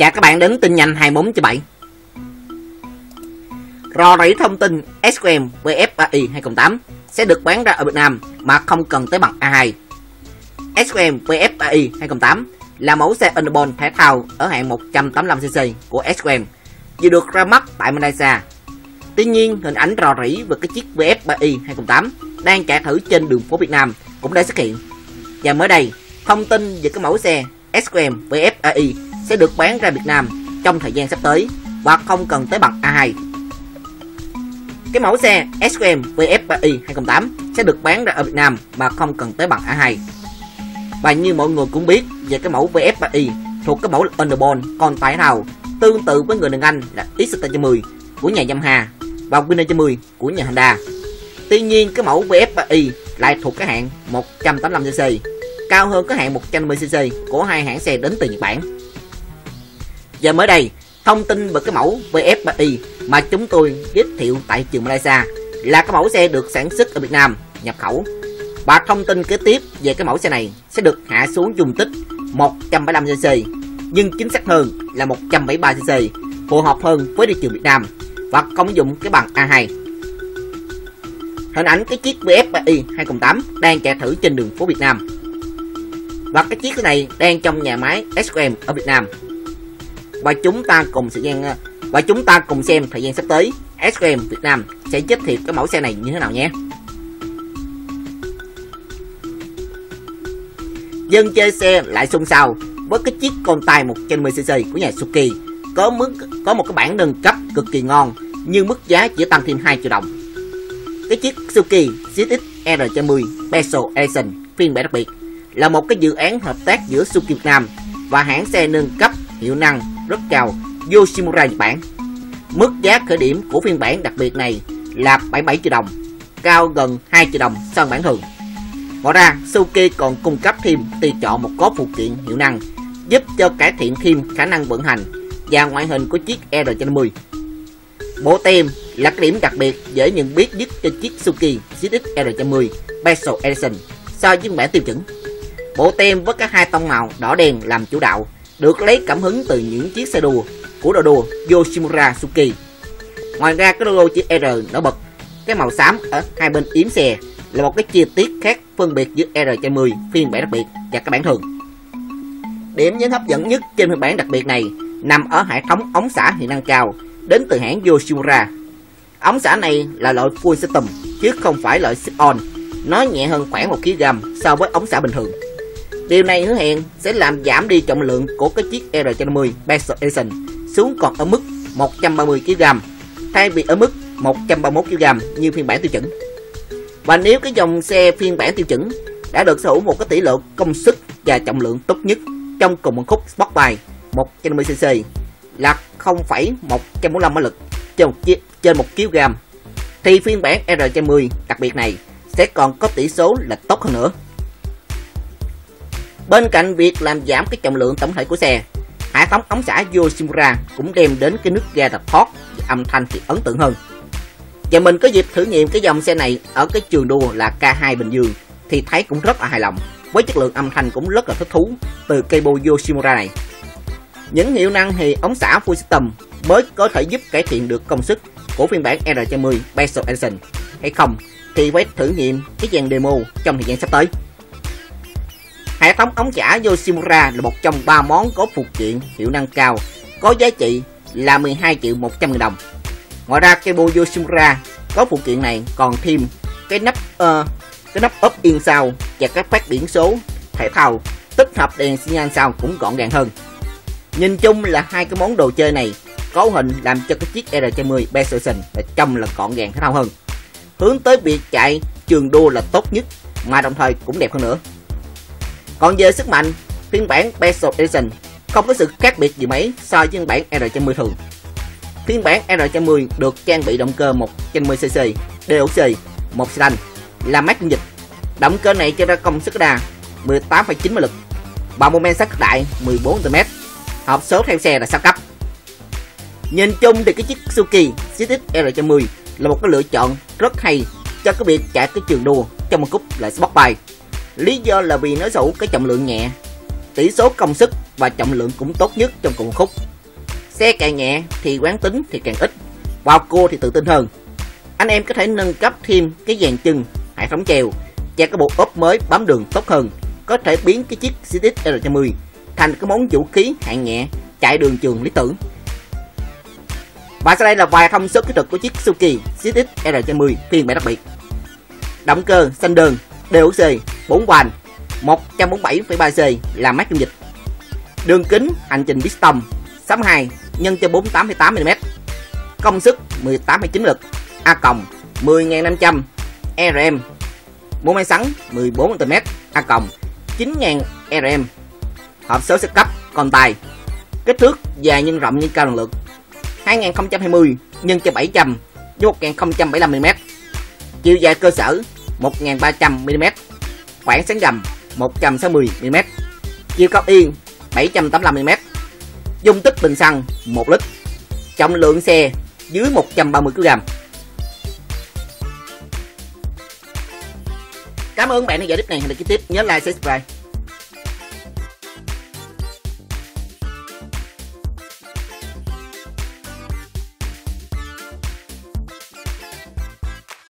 Chào các bạn đến tin nhanh 24 7 Rò rỉ thông tin SQM VFAI 2008 sẽ được bán ra ở Việt Nam mà không cần tới bằng A2 SQM VFAI 2008 là mẫu xe Underbone thể thao ở hạng 185cc của SQM vừa được ra mắt tại Malaysia. Tuy nhiên, hình ảnh rò rỉ về cái chiếc VF3i 2008 đang chạy thử trên đường phố Việt Nam cũng đã xuất hiện. Và mới đây, thông tin về cái mẫu xe SQM VF-AI sẽ được bán ra Việt Nam trong thời gian sắp tới và không cần tới bằng A2. Cái mẫu xe SQM VF3i 2008 sẽ được bán ra ở Việt Nam mà không cần tới bằng A2. Và như mọi người cũng biết về cái mẫu VF3i thuộc cái mẫu Underbone con tải nào tương tự với người đàn Anh là X110 của nhà Yamaha và Winner10 của nhà Honda. Tuy nhiên cái mẫu VF3i lại thuộc cái hạng 185cc, cao hơn cái hạng 150cc của hai hãng xe đến từ Nhật Bản. Và mới đây, thông tin về cái mẫu VF3i mà chúng tôi giới thiệu tại trường Malaysia là cái mẫu xe được sản xuất ở Việt Nam, nhập khẩu. Và thông tin kế tiếp về cái mẫu xe này sẽ được hạ xuống dung tích 175cc, nhưng chính xác hơn là 173cc, phù hợp hơn với thị trường Việt Nam và không dụng cái bằng A2. Hình ảnh cái chiếc VF3i 2008 đang chạy thử trên đường phố Việt Nam. Và cái chiếc này đang trong nhà máy SQM ở Việt Nam. Và chúng ta cùng thời gian ờ, và chúng ta cùng xem thời gian sắp tới SQM Việt Nam sẽ giới thiệu cái mẫu xe này như thế nào nhé. Dân chơi xe lại xung xao với cái chiếc con tài 110cc của nhà Suzuki có mức, có một cái bản nâng cấp cực kỳ ngon, nhưng mức giá chỉ tăng thêm 2 triệu đồng. Cái chiếc Suzuki ZX R110 Special Edition phiên bản đặc biệt là một cái dự án hợp tác giữa Suzuki Việt Nam và hãng xe nâng cấp hiệu năng rất cao Yoshimura Nhật Bản. Mức giá khởi điểm của phiên bản đặc biệt này là 77 triệu đồng, cao gần 2 triệu đồng so với bản thường. Ngoài ra, Suzuki còn cung cấp thêm tùy chọn một có phụ kiện hiệu năng giúp cho cải thiện thêm khả năng vận hành và ngoại hình của chiếc R150. Bộ tem là cái điểm đặc biệt dễ nhận biết nhất cho chiếc Suzuki ZX R110 Special Edition so với bản tiêu chuẩn. Bộ tem với các hai tông màu đỏ đen làm chủ đạo được lấy cảm hứng từ những chiếc xe đua của đội đua Yoshimura Suzuki. Ngoài ra cái logo chữ R nổi bật, cái màu xám ở hai bên yếm xe là một cái chi tiết khác phân biệt giữa R110 phiên bản đặc biệt và các bản thường. Điểm nhấn hấp dẫn nhất trên phiên bản đặc biệt này nằm ở hệ thống ống xả hiệu năng cao đến từ hãng Yoshimura. Ống xả này là loại full system chứ không phải loại sit-on. Nó nhẹ hơn khoảng 1 kg so với ống xả bình thường. Điều này hứa hẹn sẽ làm giảm đi trọng lượng của cái chiếc R150 Special Edition xuống còn ở mức 130 kg thay vì ở mức 131 kg như phiên bản tiêu chuẩn. Và nếu cái dòng xe phiên bản tiêu chuẩn đã được sở hữu một cái tỷ lệ công suất và trọng lượng tốt nhất trong cùng một khúc Sportbike 150cc là 0,145 mã lực trên một, trên 1 kg thì phiên bản R10 đặc biệt này sẽ còn có tỷ số là tốt hơn nữa. Bên cạnh việc làm giảm cái trọng lượng tổng thể của xe, hệ thống ống xả Yoshimura cũng đem đến cái nước ga thật thoát và âm thanh thì ấn tượng hơn. Và mình có dịp thử nghiệm cái dòng xe này ở cái trường đua là K2 Bình Dương thì thấy cũng rất là hài lòng với chất lượng âm thanh cũng rất là thích thú từ cây bô Yoshimura này. Những hiệu năng thì ống xả full system mới có thể giúp cải thiện được công suất của phiên bản R110 Special Edition hay không thì phải thử nghiệm cái dàn demo trong thời gian sắp tới. Hệ thống ống chả Yoshimura là một trong ba món có phụ kiện hiệu năng cao có giá trị là 12 triệu 100 000 đồng. Ngoài ra cây bộ Yoshimura có phụ kiện này còn thêm cái nắp uh, cái nắp ốp yên sau và các phát biển số thể thao tích hợp đèn xi nhan sau cũng gọn gàng hơn. Nhìn chung là hai cái món đồ chơi này cấu hình làm cho cái chiếc R110 Precision là trông là gọn gàng thể thao hơn. Hướng tới việc chạy trường đua là tốt nhất mà đồng thời cũng đẹp hơn nữa. Còn về sức mạnh, phiên bản Special Edition không có sự khác biệt gì mấy so với phiên bản R110 thường. Phiên bản R110 được trang bị động cơ 110cc DOC một xi lanh là mát dịch. Động cơ này cho ra công suất đa 18,9 mã lực và mô men sát đại 14 Nm hộp số theo xe là sao cấp nhìn chung thì cái chiếc Suzuki ZX R110 là một cái lựa chọn rất hay cho cái việc chạy cái trường đua trong một cúp là sport bike lý do là vì nó sở hữu cái trọng lượng nhẹ tỷ số công suất và trọng lượng cũng tốt nhất trong cùng khúc Xe càng nhẹ thì quán tính thì càng ít. Vào cua thì tự tin hơn. Anh em có thể nâng cấp thêm cái dàn chân, hệ thống treo, và cái bộ ốp mới bám đường tốt hơn. Có thể biến cái chiếc Citic R110 thành cái món vũ khí hạng nhẹ chạy đường trường lý tưởng. Và sau đây là vài thông số kỹ thuật của chiếc Suzuki Citic R110 phiên bản đặc biệt. Động cơ xanh đơn, DOC 4 van, 147,3C là mát dung dịch. Đường kính hành trình piston 62 nhân cho 48,8 mm. Công suất 18,9 lực. A cộng 10.500 RM. Mô men sắn 14 Nm. A cộng 9.000 RM. Hộp số sức cấp còn tài. Kích thước dài nhưng rộng như cao lần lượt 2020 nhân cho 700 với 1075 mm. Chiều dài cơ sở 1300 mm. Khoảng sáng gầm 160 mm. Chiều cao yên 785 mm. Dung tích bình xăng 1 lít. Trọng lượng xe dưới 130 kg. Cảm ơn bạn đã dõi clip này. Hẹn gặp tiếp nhớ like, subscribe.